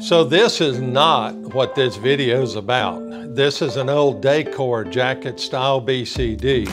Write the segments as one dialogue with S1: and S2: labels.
S1: So this is not what this video is about. This is an old Dacor jacket style BCD.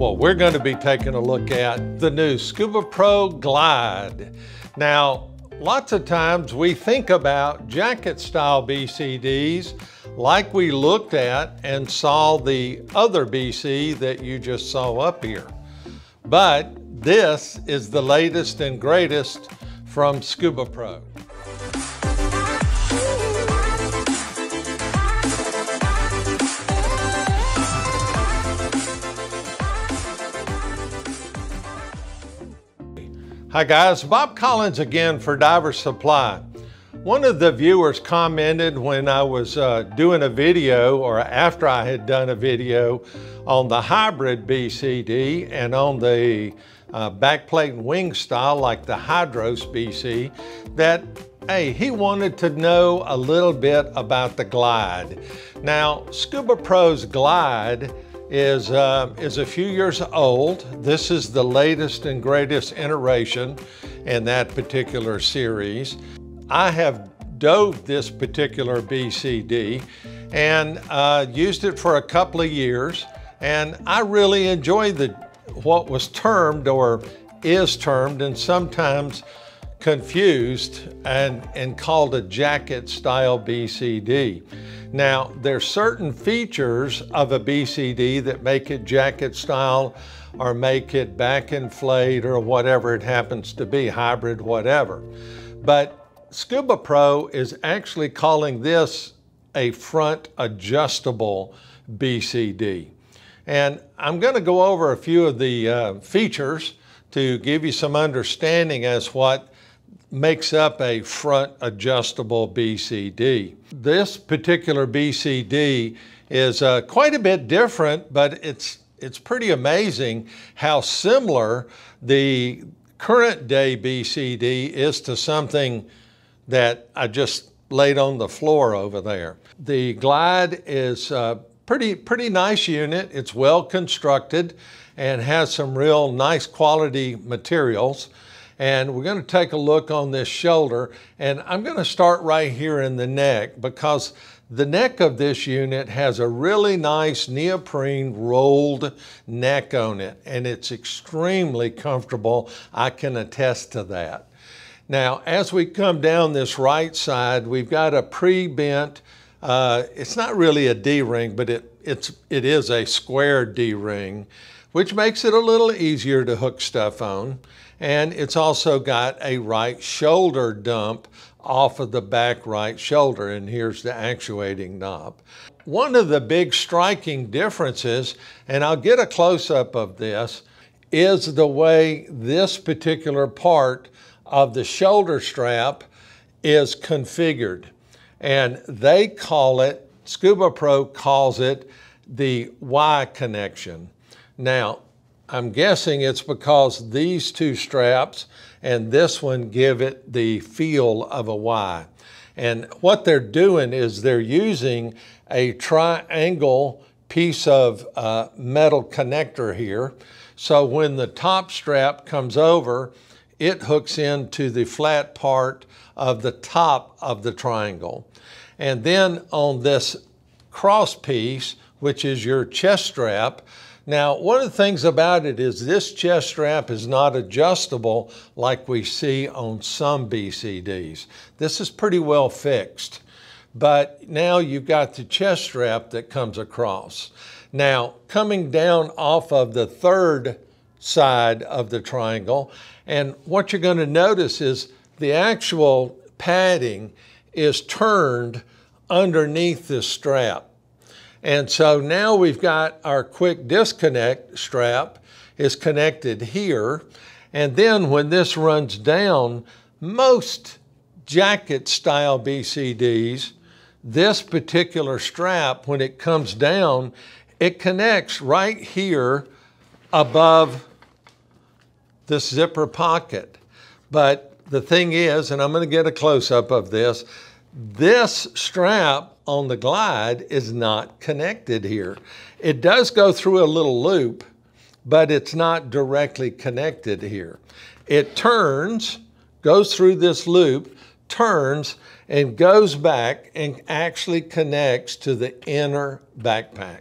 S1: Well, we're going to be taking a look at the new Scuba Pro Glide. Now, lots of times we think about jacket style BCDs like we looked at and saw the other BC that you just saw up here. But this is the latest and greatest from Scuba Pro. Hi guys, Bob Collins again for Diver Supply. One of the viewers commented when I was uh, doing a video or after I had done a video on the hybrid BCD and on the uh, backplate and wing style like the Hydros BC that hey, he wanted to know a little bit about the Glide. Now, Scuba Pro's Glide is, uh, is a few years old. This is the latest and greatest iteration in that particular series. I have dove this particular BCD and uh, used it for a couple of years and I really enjoyed the what was termed or is termed and sometimes confused and, and called a jacket style BCD. Now, there's certain features of a BCD that make it jacket style or make it back inflate or whatever it happens to be, hybrid, whatever. But Scuba Pro is actually calling this a front adjustable BCD. And I'm going to go over a few of the uh, features to give you some understanding as what makes up a front adjustable BCD. This particular BCD is uh, quite a bit different, but it's, it's pretty amazing how similar the current day BCD is to something that I just laid on the floor over there. The Glide is a pretty, pretty nice unit. It's well constructed and has some real nice quality materials. And we're going to take a look on this shoulder. And I'm going to start right here in the neck because the neck of this unit has a really nice neoprene rolled neck on it. And it's extremely comfortable. I can attest to that. Now, as we come down this right side, we've got a pre-bent, uh, it's not really a D-ring, but it, it's, it is a square D-ring, which makes it a little easier to hook stuff on. And it's also got a right shoulder dump off of the back right shoulder. And here's the actuating knob. One of the big striking differences, and I'll get a close up of this, is the way this particular part of the shoulder strap is configured. And they call it, Scuba Pro calls it the Y connection. Now, I'm guessing it's because these two straps and this one give it the feel of a Y. And what they're doing is they're using a triangle piece of uh, metal connector here. So when the top strap comes over, it hooks into the flat part of the top of the triangle. And then on this cross piece, which is your chest strap, now, one of the things about it is this chest strap is not adjustable like we see on some BCDs. This is pretty well fixed, but now you've got the chest strap that comes across. Now, coming down off of the third side of the triangle, and what you're going to notice is the actual padding is turned underneath this strap. And so now we've got our quick disconnect strap is connected here. And then when this runs down, most jacket style BCDs, this particular strap, when it comes down, it connects right here above this zipper pocket. But the thing is, and I'm gonna get a close up of this, this strap on the glide is not connected here. It does go through a little loop, but it's not directly connected here. It turns, goes through this loop, turns and goes back and actually connects to the inner backpack.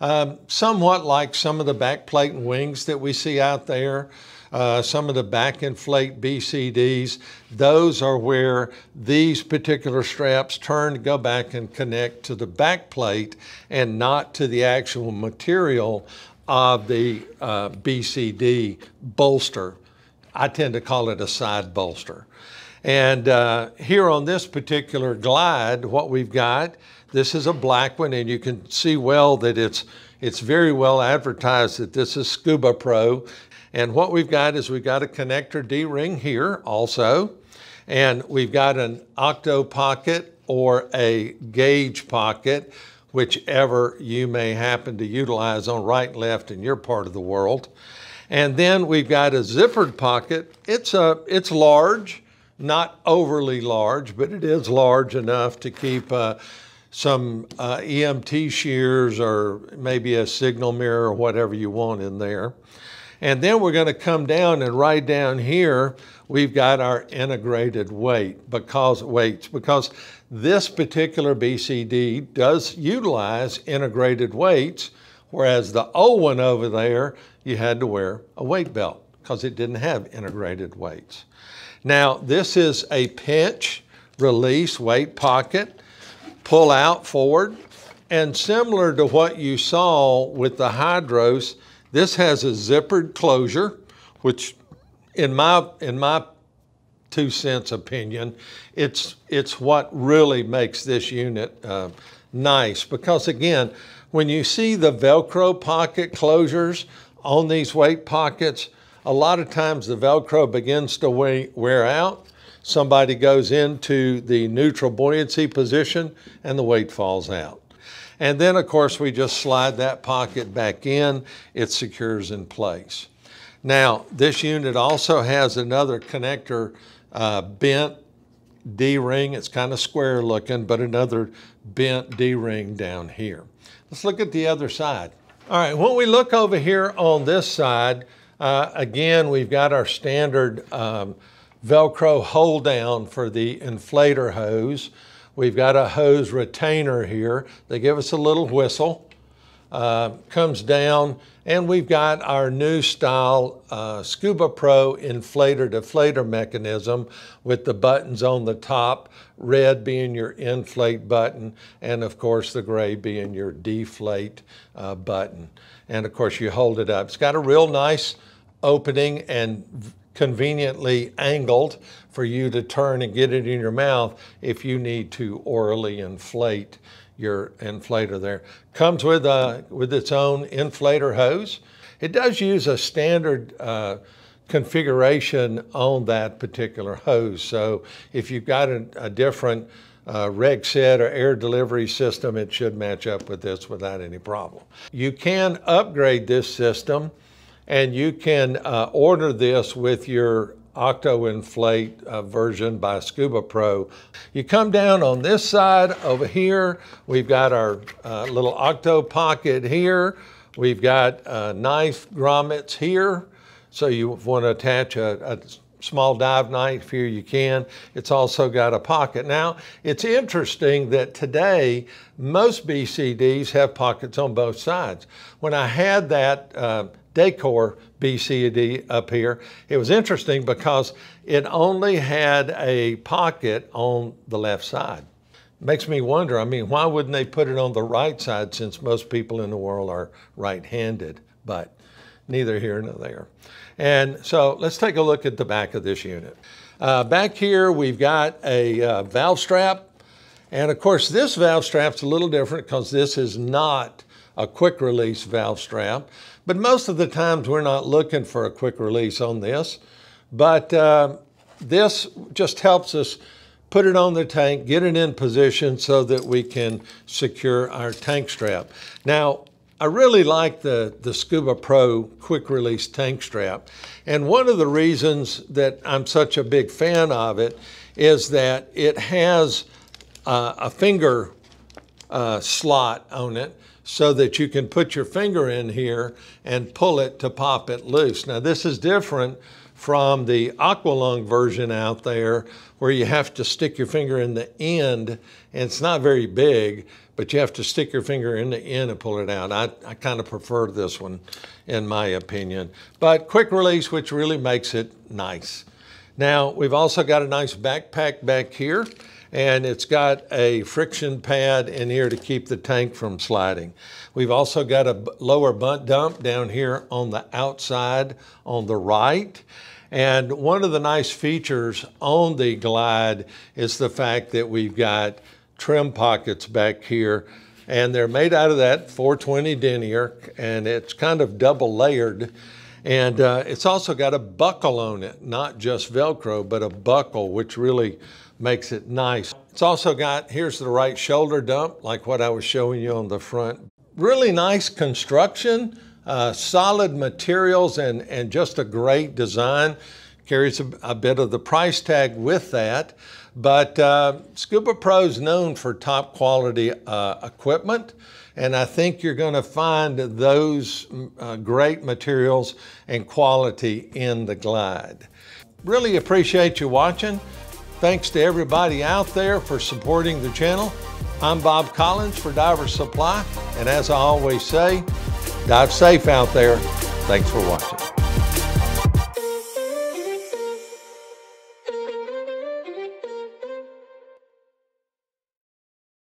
S1: Um, somewhat like some of the backplate and wings that we see out there. Uh, some of the back inflate BCDs, those are where these particular straps turn to go back and connect to the back plate and not to the actual material of the uh, BCD bolster. I tend to call it a side bolster. And uh, here on this particular glide, what we've got, this is a black one and you can see well that it's it's very well advertised that this is Scuba Pro. And what we've got is we've got a connector D-ring here also. And we've got an octo pocket or a gauge pocket whichever you may happen to utilize on right and left in your part of the world. And then we've got a zippered pocket. It's, a, it's large, not overly large, but it is large enough to keep uh, some uh, EMT shears or maybe a signal mirror or whatever you want in there. And then we're going to come down and right down here, we've got our integrated weight because weights because this particular BCD does utilize integrated weights, whereas the old one over there, you had to wear a weight belt because it didn't have integrated weights. Now, this is a pinch release weight pocket, pull out forward, and similar to what you saw with the Hydros, this has a zippered closure, which in my, in my two cents opinion, it's, it's what really makes this unit uh, nice. Because again, when you see the Velcro pocket closures on these weight pockets, a lot of times the Velcro begins to wear out. Somebody goes into the neutral buoyancy position and the weight falls out. And then of course we just slide that pocket back in, it secures in place. Now this unit also has another connector uh, bent D-ring. It's kind of square looking, but another bent D-ring down here. Let's look at the other side. All right, when we look over here on this side, uh, again, we've got our standard um, Velcro hold down for the inflator hose. We've got a hose retainer here. They give us a little whistle, uh, comes down, and we've got our new style uh, Scuba Pro inflator deflator mechanism with the buttons on the top, red being your inflate button, and of course the gray being your deflate uh, button. And of course you hold it up. It's got a real nice opening and conveniently angled for you to turn and get it in your mouth if you need to orally inflate your inflator there. Comes with, a, with its own inflator hose. It does use a standard uh, configuration on that particular hose. So if you've got a, a different uh, reg set or air delivery system, it should match up with this without any problem. You can upgrade this system and you can uh, order this with your Octo Inflate uh, version by Scuba Pro. You come down on this side over here, we've got our uh, little Octo pocket here. We've got uh, knife grommets here. So you want to attach a, a small dive knife here, you can. It's also got a pocket. Now, it's interesting that today, most BCDs have pockets on both sides. When I had that uh, Dacor BCD up here. It was interesting because it only had a pocket on the left side. Makes me wonder, I mean, why wouldn't they put it on the right side since most people in the world are right-handed? But neither here nor there. And so let's take a look at the back of this unit. Uh, back here, we've got a uh, valve strap. And of course, this valve strap's a little different because this is not a quick release valve strap. But most of the times we're not looking for a quick release on this. But uh, this just helps us put it on the tank, get it in position so that we can secure our tank strap. Now, I really like the, the Scuba Pro quick release tank strap. And one of the reasons that I'm such a big fan of it is that it has uh, a finger uh, slot on it so that you can put your finger in here and pull it to pop it loose. Now this is different from the Aqualung version out there where you have to stick your finger in the end and it's not very big, but you have to stick your finger in the end and pull it out. I, I kind of prefer this one in my opinion, but quick release, which really makes it nice. Now, we've also got a nice backpack back here and it's got a friction pad in here to keep the tank from sliding. We've also got a lower butt dump down here on the outside on the right. And one of the nice features on the Glide is the fact that we've got trim pockets back here and they're made out of that 420 denier and it's kind of double layered and uh, it's also got a buckle on it, not just Velcro, but a buckle, which really makes it nice. It's also got, here's the right shoulder dump, like what I was showing you on the front. Really nice construction, uh, solid materials, and, and just a great design. Carries a, a bit of the price tag with that. But uh, Scuba Pro is known for top quality uh, equipment. And I think you're going to find those uh, great materials and quality in the Glide. Really appreciate you watching. Thanks to everybody out there for supporting the channel. I'm Bob Collins for Diver Supply, and as I always say, dive safe out there. Thanks for watching.